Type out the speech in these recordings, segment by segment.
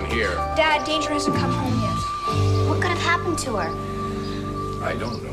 down here? Dad, Danger hasn't come home yet. What could have happened to her? I don't know.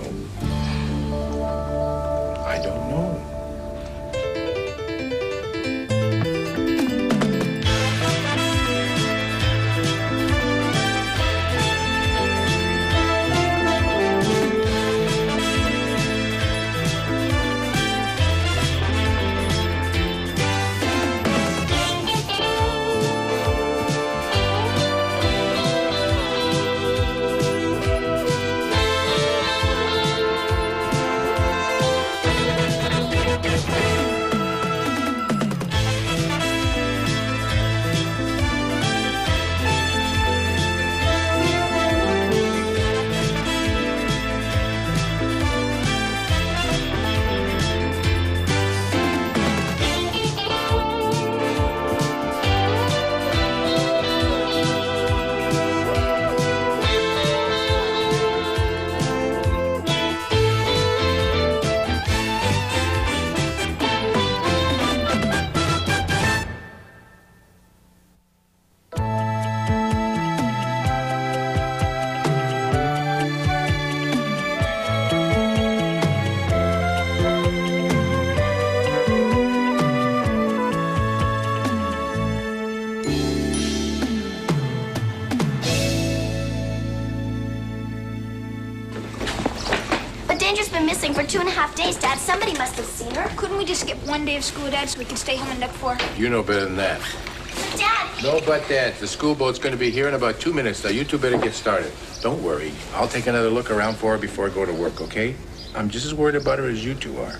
Days, Dad. Somebody must have seen her. Couldn't we just skip one day of school, Dad, so we could stay home and look for her? You know better than that. But Dad, No, but that. The school boat's going to be here in about two minutes. Now, you two better get started. Don't worry. I'll take another look around for her before I go to work, okay? I'm just as worried about her as you two are.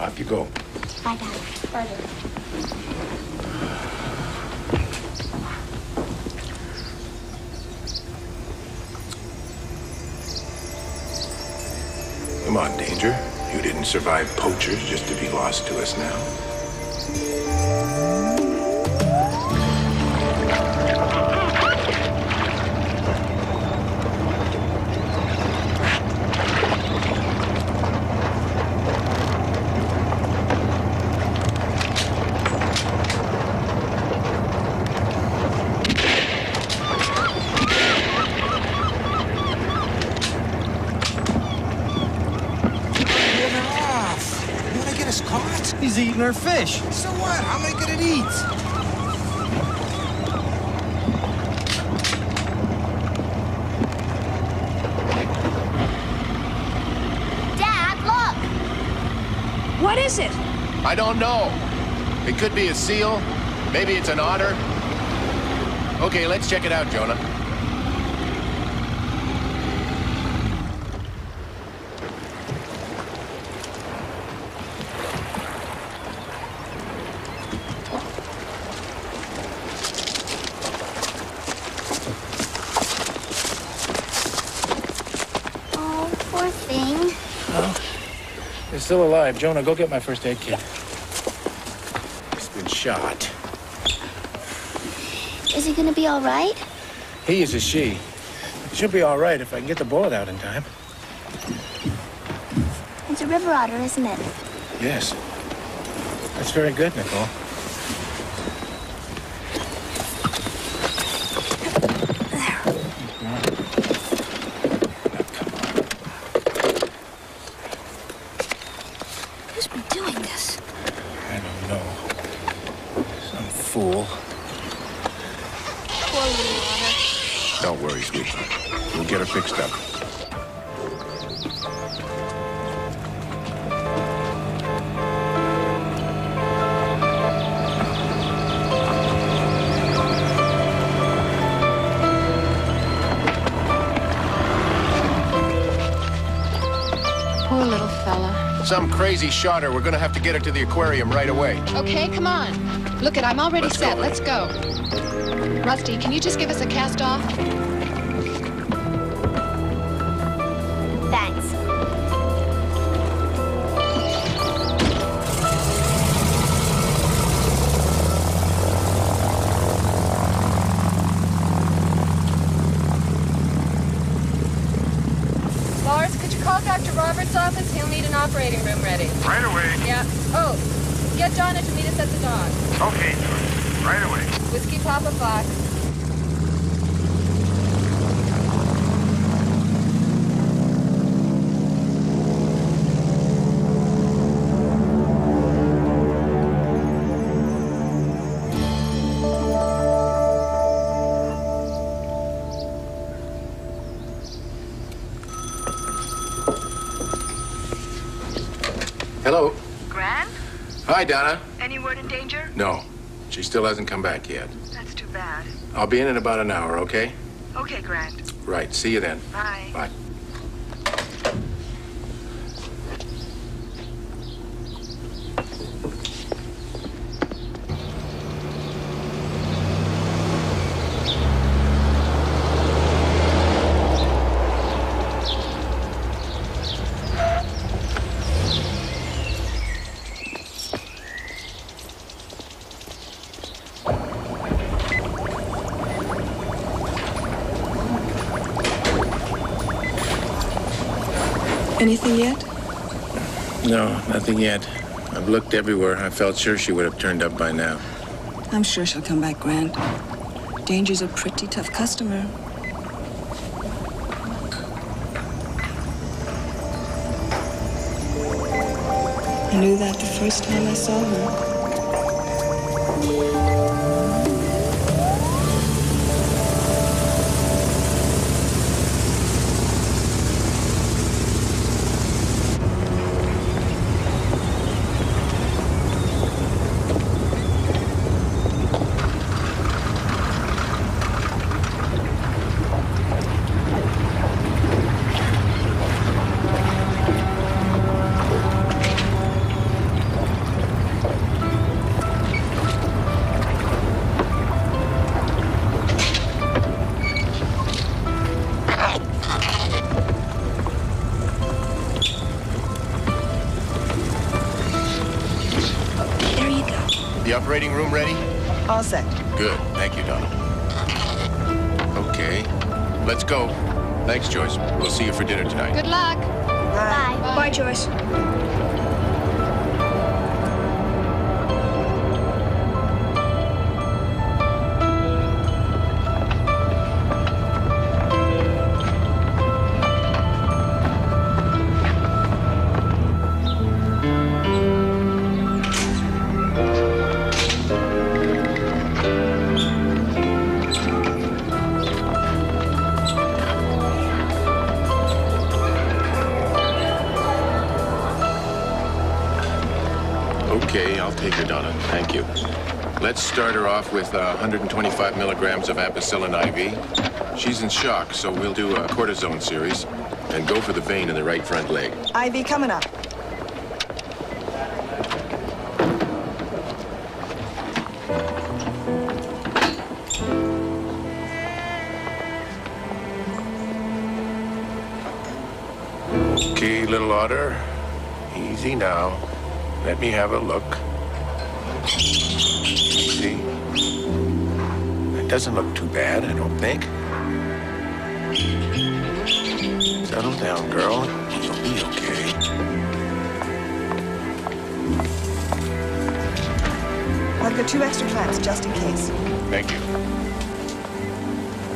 Off you go. Bye, Dad. Bye, Dad. Come on, Danger. You didn't survive poachers just to be lost to us now. Our fish. So what? How many could it eat? Dad, look! What is it? I don't know. It could be a seal. Maybe it's an otter. Okay, let's check it out, Jonah. Oh, poor thing. It's still alive. Jonah, go get my first aid kit. He's been shot. Is he gonna be all right? He is a she. She'll be all right if I can get the bullet out in time. It's a river otter, isn't it? Yes. That's very good, Nicole. Who's been doing this? I don't know. Some fool. Poor little otter. Don't worry, sweetheart. We'll get her fixed up. Poor little fella. Some crazy shot her. We're gonna have to get her to the aquarium right away. Okay, come on. Look it, I'm already Let's set. buddy. Let's go. Rusty, can you just give us a cast off? Thanks. Lars, could you call Dr. Roberts' office? He'll need an operating room ready. Right away. Yeah. Oh, get Donna to meet us at the dock. Okay, George. Right away. Whiskey Papa Fox. Hello. Gran? Hi, Donna. Any word in danger? No, she still hasn't come back yet. That's too bad. I'll be in in about an hour, okay? Okay, Grant. Right. See you then. Bye. Bye. Anything yet? No, nothing yet. I've looked everywhere. I felt sure she would have turned up by now. I'm sure she'll come back, Grant. Danger's a pretty tough customer. I knew that the first time I saw her. Bye. Bye, with uh, 125 milligrams of ampicillin IV. She's in shock, so we'll do a cortisone series and go for the vein in the right front leg. IV coming up. Okay, little otter. Easy now. Let me have a look. See? It doesn't look too bad, I don't think. Settle down, girl. You'll be okay. I've got two extra clamps just in case. Thank you.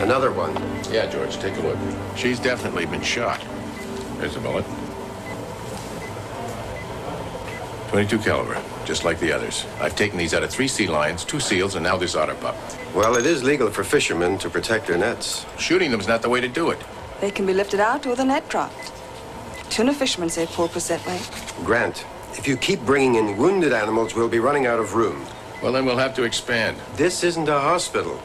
Another one. Yeah, George, take a look. She's definitely been shot. There's a bullet. 22 caliber, just like the others. I've taken these out of three sea lions, two seals, and now this otter pup. Well, it is legal for fishermen to protect their nets. Shooting them's not the way to do it. They can be lifted out or the net dropped. Tuna fishermen say porpoise that way. Grant, if you keep bringing in wounded animals, we'll be running out of room. Well, then we'll have to expand. This isn't a hospital,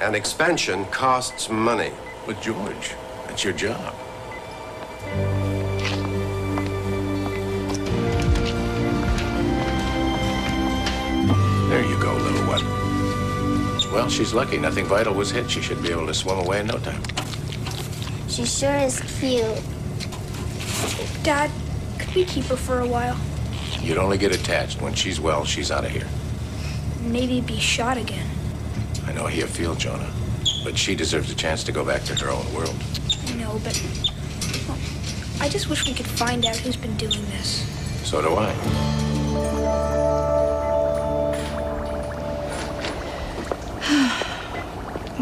and expansion costs money. But, George, that's your job. Well, she's lucky. Nothing vital was hit. She should be able to swim away in no time. She sure is cute. Dad, could we keep her for a while? You'd only get attached. When she's well, she's out of here. Maybe be shot again. I know how you feel, Jonah. But she deserves a chance to go back to her own world. I know, but well, I just wish we could find out who's been doing this. So do I.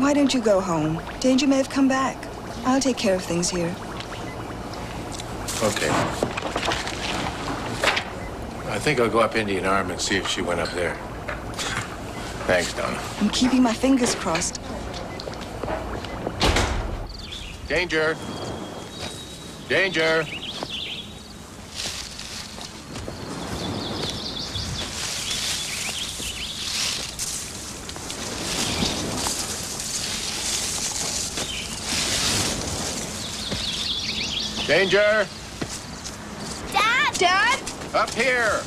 Why don't you go home? Danger may have come back. I'll take care of things here. Okay. I think I'll go up Indian Arm and see if she went up there. Thanks, Donna. I'm keeping my fingers crossed. Danger! Danger! Danger! Dad! Dad? Up here!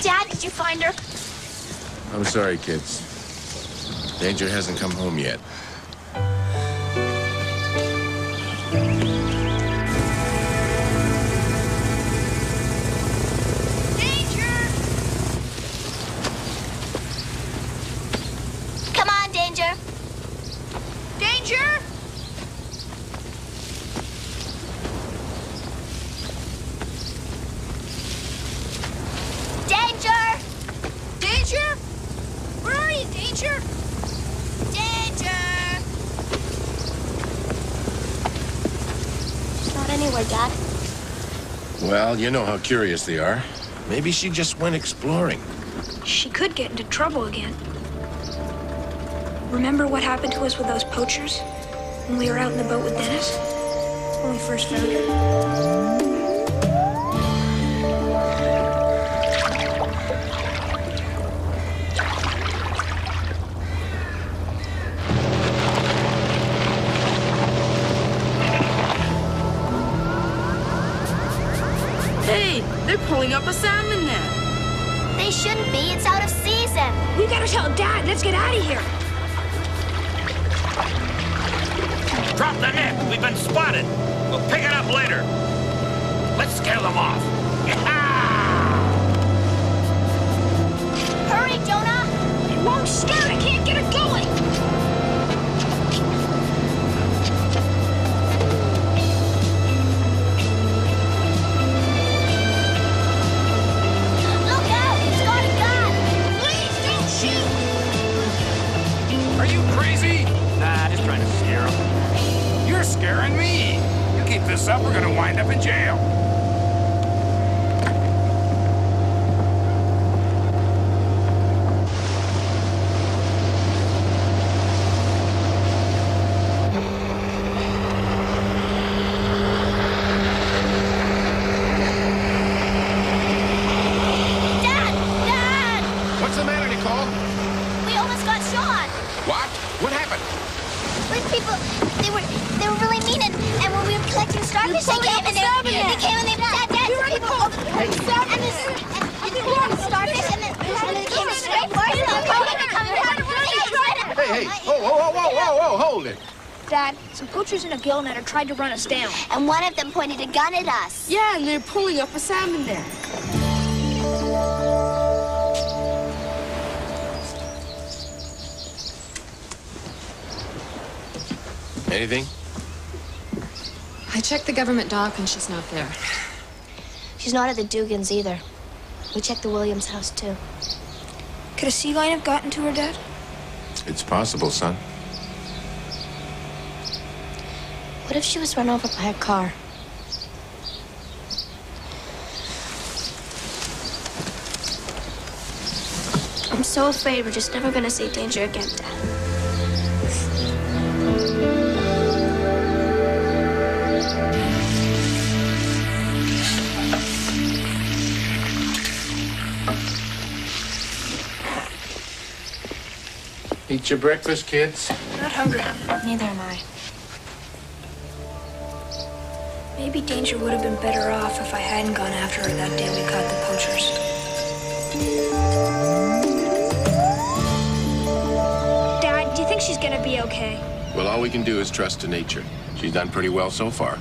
Dad, did you find her? I'm sorry, kids. Danger hasn't come home yet. Well, you know how curious they are. Maybe she just went exploring. She could get into trouble again. Remember what happened to us with those poachers? When we were out in the boat with Dennis? When we first found her? Pulling up a salmon net. They shouldn't be. It's out of season. We gotta tell Dad. Let's get out of here. Drop the net. We've been spotted. We'll pick it up later. Let's scare them off. Hurry, Jonah! It won't start. I can't get it going. This up, we're gonna wind up in jail. Dad! Dad! What's the matter, Nicole? We almost got shot. What? What happened? These people, they were, they were really mean, and, and when we were collecting starfish, they came and they, they came and they, Dad, Dad, some people, and this, and, and they were starfish, and then, and then they came straight for us, and they were coming, coming, coming. Hey, hey, whoa, whoa, whoa, whoa, whoa, hold it. Dad, some poachers in a gill net are trying to run us down. And one of them pointed a gun at us. Yeah, and they're pulling up a salmon net. Anything? I checked the government dock and she's not there. She's not at the Dugans either. We checked the Williams house too. Could a sea lion have gotten to her, Dad? It's possible, son. What if she was run over by a car? I'm so afraid we're just never gonna see danger again, Dad. Eat your breakfast, kids. Not hungry. Neither am I. Maybe Danger would have been better off if I hadn't gone after her that day we caught the poachers. Dad, do you think she's gonna be okay? Well, all we can do is trust to nature. She's done pretty well so far.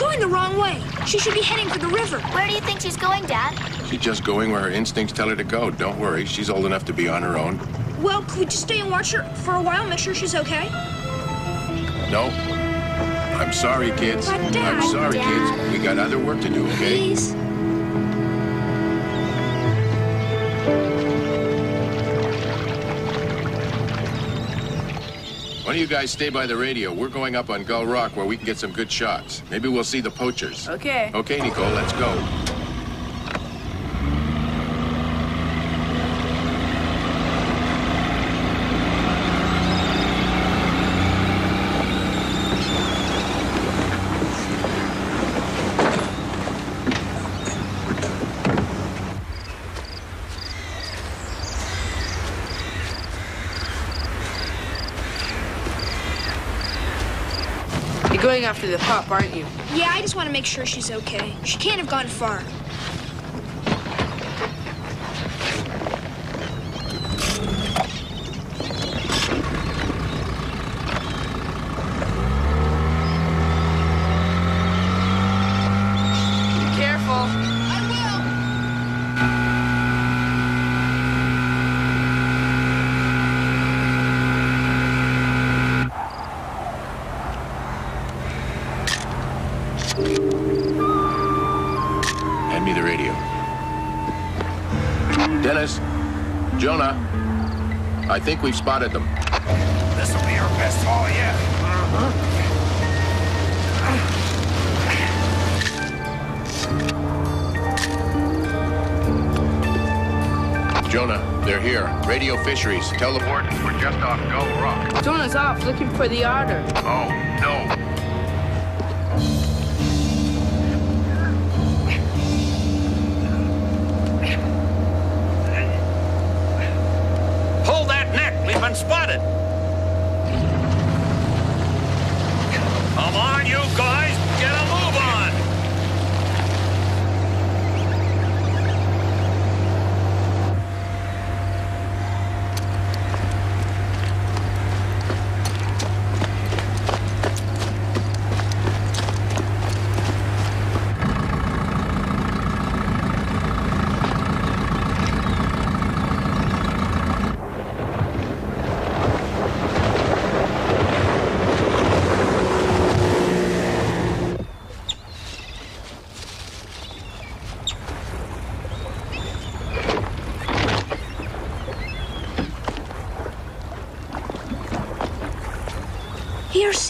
going the wrong way. She should be heading for the river. Where do you think she's going, Dad? She's just going where her instincts tell her to go. Don't worry, she's old enough to be on her own. Well, could we just stay and watch her for a while, make sure she's okay? No. I'm sorry, kids. But, I'm sorry, Dad. kids. We got other work to do, okay? Please. Why don't you guys stay by the radio? We're going up on Gull Rock where we can get some good shots. Maybe we'll see the poachers. Okay. Okay, Nicole, let's go. After the pup, aren't you? Yeah, I just want to make sure she's okay. She can't have gone far. I think we've spotted them. This'll be our best haul yet. Uh-huh. Jonah, they're here. Radio Fisheries. Tell the warden we're just off Gull Rock. Jonah's off looking for the otter. Oh, neck. We've been spotted. Come on, you guys. Get a move on.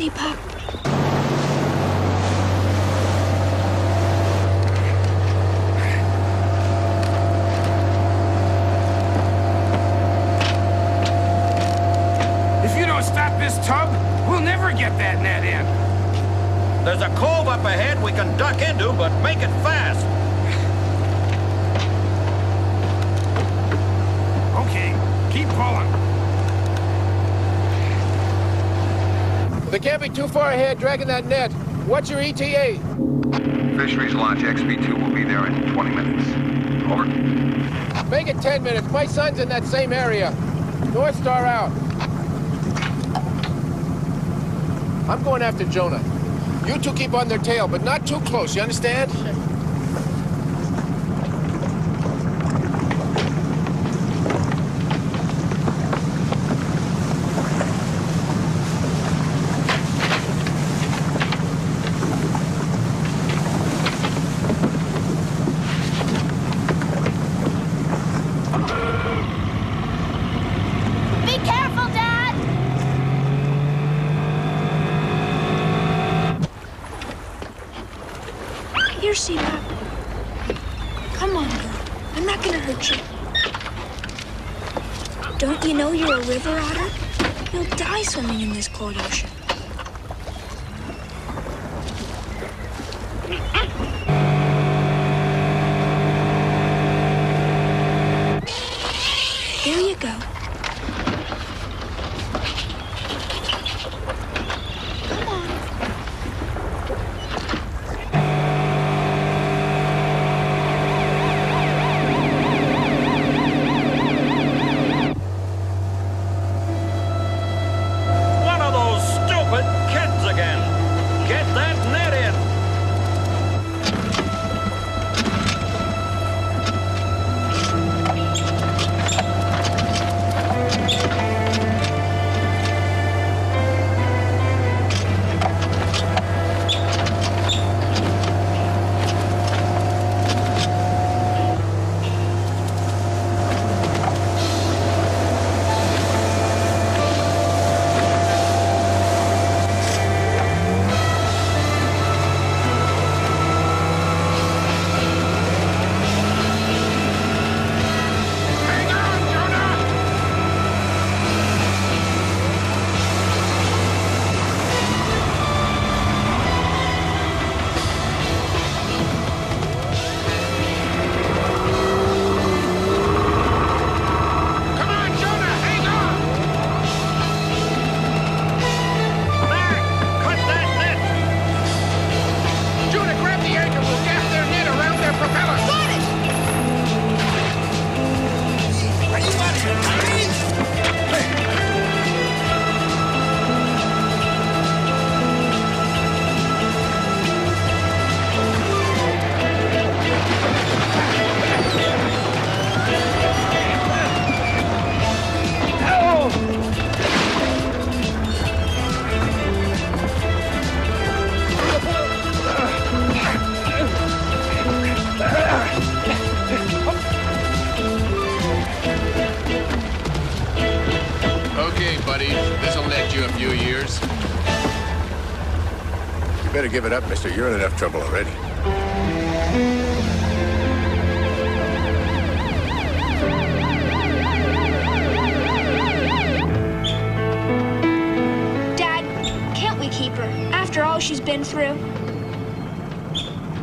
Here, If you don't stop this tub, we'll never get that net in. There's a cove up ahead we can duck into, but make it fast. Okay, keep pulling. They can't be too far ahead dragging that net. What's your ETA? Fisheries launch XB2 will be there in 20 minutes. Over. Make it 10 minutes. My son's in that same area. North Star out. I'm going after Jonah. You two keep on their tail, but not too close, you understand? Be careful, Dad! Here, Sea Pup. Come on, girl. I'm not gonna hurt you. Don't you know you're a river otter? You'll die swimming in this cold ocean. You better give it up, mister. You're in enough trouble already. Dad, can't we keep her? After all she's been through.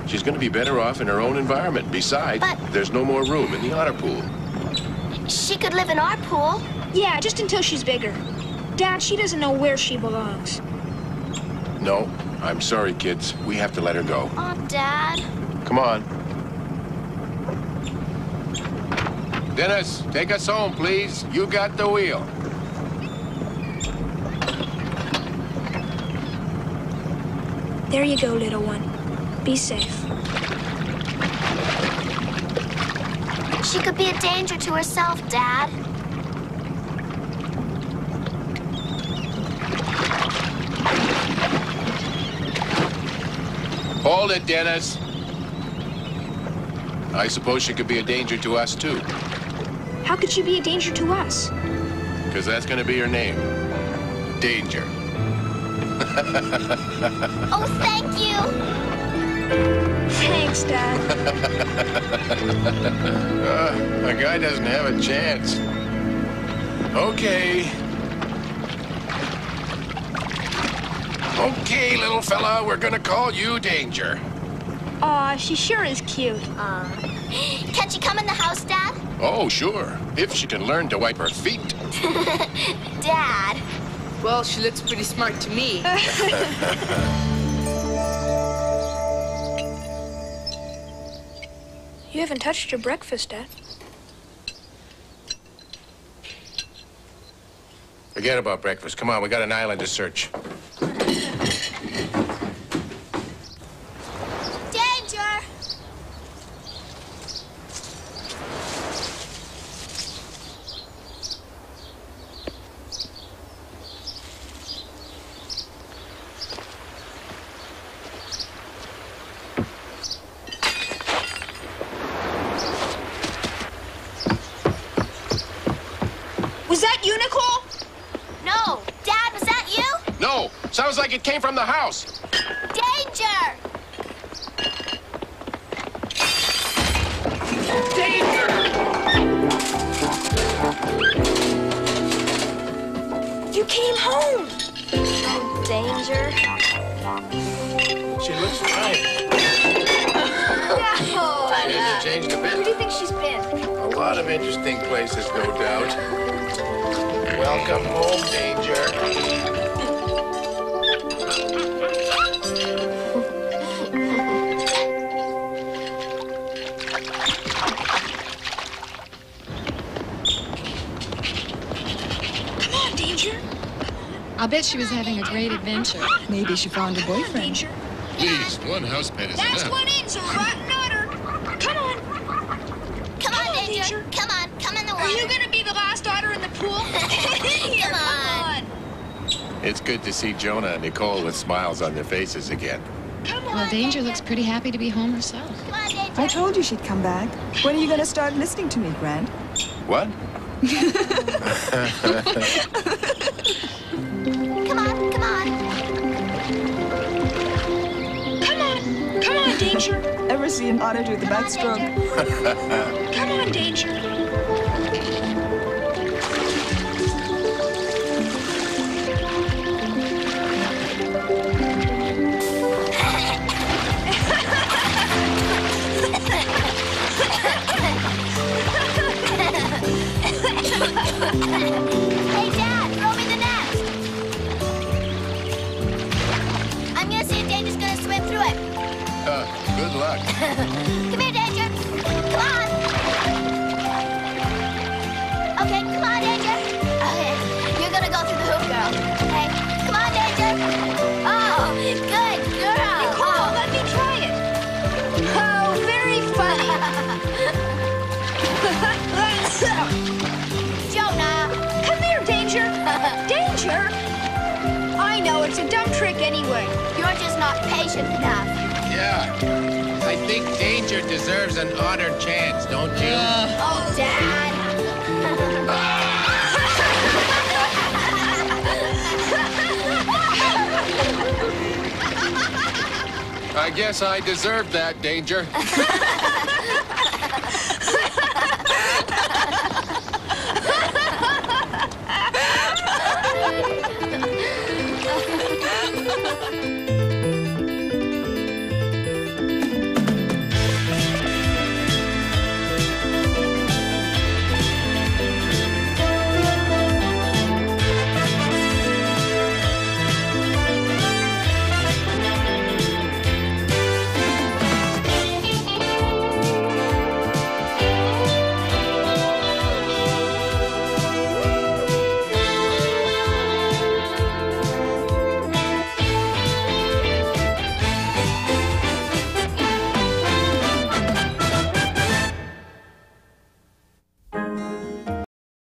She's going to be better off in her own environment. Besides, But- there's no more room in the honor pool. She could live in our pool. Yeah, just until she's bigger. Dad, she doesn't know where she belongs. No, I'm sorry, kids. We have to let her go. Oh, Dad. Come on. Dennis, take us home, please. You got the wheel. There you go, little one. Be safe. She could be a danger to herself, Dad. Hold it, Dennis. I suppose she could be a danger to us, too, How could she be a danger to us? because that's going to be her name. Danger. Oh, thank you. Thanks, Dad. Uh, a guy doesn't have a chance. Okay. Okay, little fella, we're gonna call you Danger. Aw, she sure is cute. Can she come in the house, Dad? Oh, sure. If she can learn to wipe her feet. Dad. Well, she looks pretty smart to me. You haven't touched your breakfast, Dad. Forget about breakfast. Come on, we got an island to search. Danger! Was that you, Nicole? No. Dad, was that you? No, sounds like it came from the house. Danger! Danger! You came home. Oh, danger. She looks fine. No. She hasn't changed a Where do you think she's been? A lot of interesting places, no doubt. Welcome home, Danger. Come on, Danger. I'll bet she was having a great adventure. Maybe she found a boyfriend. Danger. Please, one house pet is Last enough. one in, so rotten udder. Come on. Come on, Danger. Danger. Come on. Come in the Are you gonna be the last otter in the pool? Here, Come on. It's good to see Jonah and Nicole with smiles on their faces again. Come on. Well, Danger looks pretty happy to be home herself. Come on, Danger. I told you she'd come back. When are you going to start listening to me, Grant? What? Come on. Come on. Come on. Come on, Danger. Ever see an otter do the backstroke? Come on, Danger. Hey, Dad, throw me the net. I'm gonna see if Danger's gonna swim through it. Uh, good luck. not patient enough. Yeah. I think Danger deserves an honored chance, don't you? Uh, oh, Dad. I guess I deserved that, Danger.